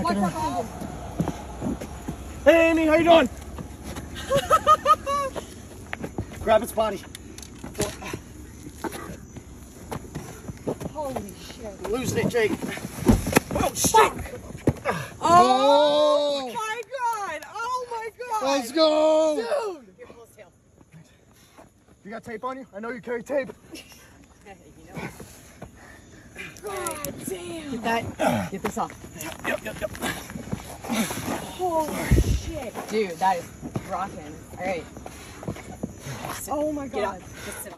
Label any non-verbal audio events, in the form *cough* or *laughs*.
Watch gonna. out. Hey, Amy, how you doing? Grab its body. Holy shit. Losing it, Jake. Oh shit! Oh. oh! my god! Oh my god! Let's go! Dude! Here, pull his tail. You got tape on you? I know you carry tape. *laughs* God damn! Get that. Get this off. Yep, yep, yep. Holy shit! Dude, that is rocking. All right. Oh my god. Just sit